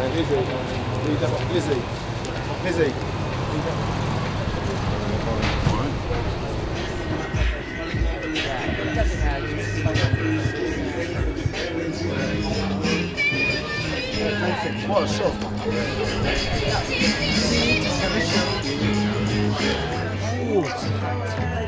man. Lizzie. Lizzie. Lizzie. What a shot. Last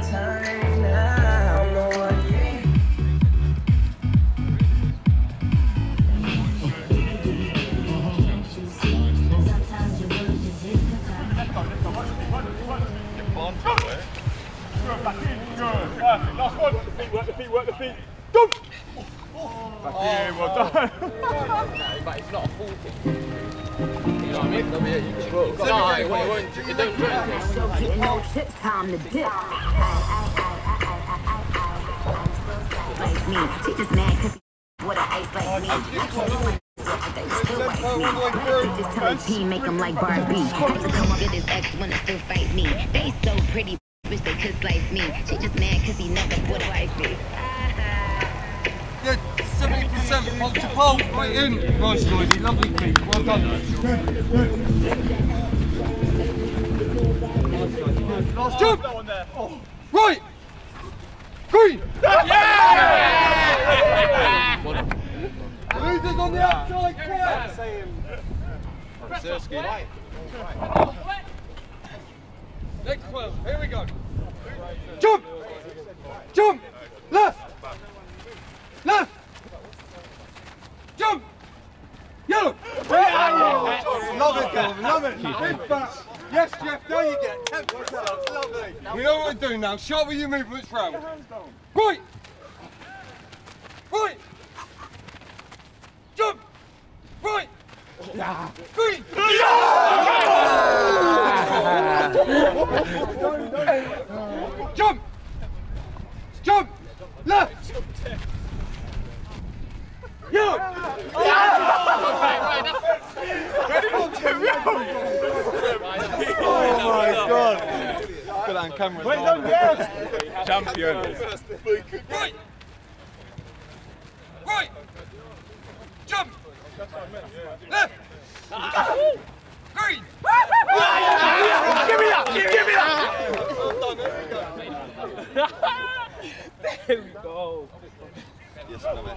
work the feet, work the feet. Go! Back well done. But it's not a full thing. You know what I mean? No, it won't, it don't drink. So getting no tips, time to dip. Like me, she just mad cause he with an ice like me. I can't do it. They still like me. Just tell the team, make them like Barbie. Had to come up with his ex wanna still fight me. They so pretty, wish they could slice me. She just mad cause he never would like me. Good, 70% pole to pole, right in. Nice, Lloydie, lovely feet, well done. Last jump! Oh. Right! Green! Losers on the outside, clear! Next 12, here we go. Jump! Jump! Left! Left! Jump! Yellow! Love it, Calvin, love it. Big back. Yes, Jeff, there you get. 10%. Lovely. We know what we're doing now. Sharpen your movements round. Right! Right! Jump! Right! Green! Jump! Jump! Left! Yellow! Oh my god. That on camera. Wait, don't get Champion. Right! Right! Jump! Left! Green! Give me that! Give me that! There we go. Yes, come in.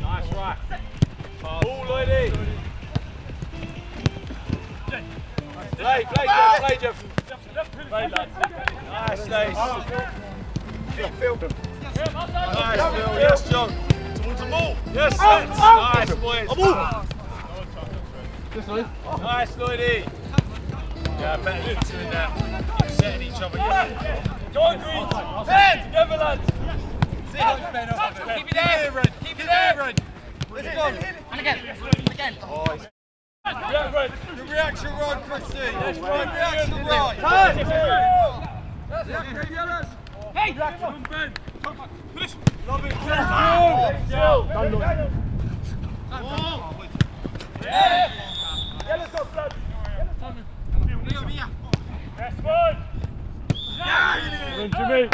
Nice right. Ball, Lloydie. Play, play, Jeff, play, Jeff. Play, lad. Nice, nice. Stace. Nice, Phil. Yes, John. Towards the ball. Yes, Stace. Nice, boys. Nice, Lloydie. Yeah, better you two in there. Setting each other. Go on, Green. Ten. Together, lads. Keep it there, Red. Keep it there, Red. Let's go. And again, again. Oh, yeah, Red. Good reaction right, Chrissy. Good reaction right. Hey! Come on, Ben. Finish. Love it. Yeah. Yeah, let's go, Floods. Yes, one. Run, Jimmy.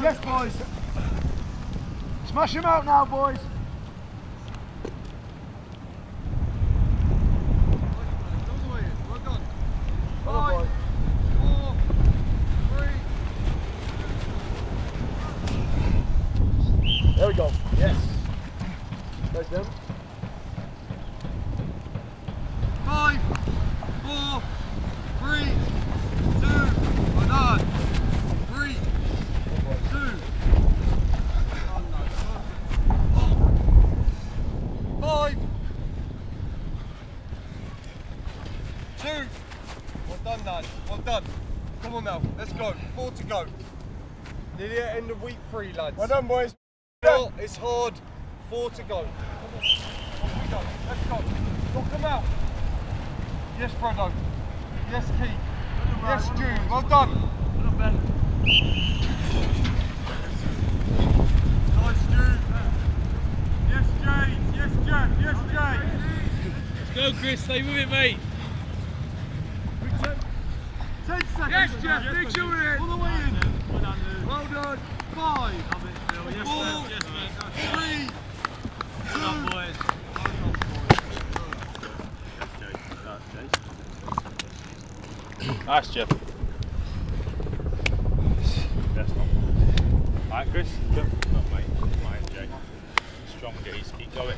Yes, boys. Smash him out now, boys. There we go. Yes. Goes down. Five, four, three, two, one, three, two, five, two. Well done, lads. Well done. Come on now, let's go. Four to go. Nearly at end of week three, lads. Well done, boys. Well, it's hard. Four to go. Come on. Off we go. Let's go. Knock them out. Yes, Fredo. Yes, Keith. Yes, June. Well done. Nice, June. Yes, James. Yes, Jack. Yes, James. Let's Go, Chris. Stay with it, mate. Ten seconds. Yes, Jeff, make sure we're in. All the way in. Well done. Five, four, three, two, Nice, Jeff. That's not. Alright, Chris. Good. Not mate. Mate, Jake. Strong gaze. Keep going.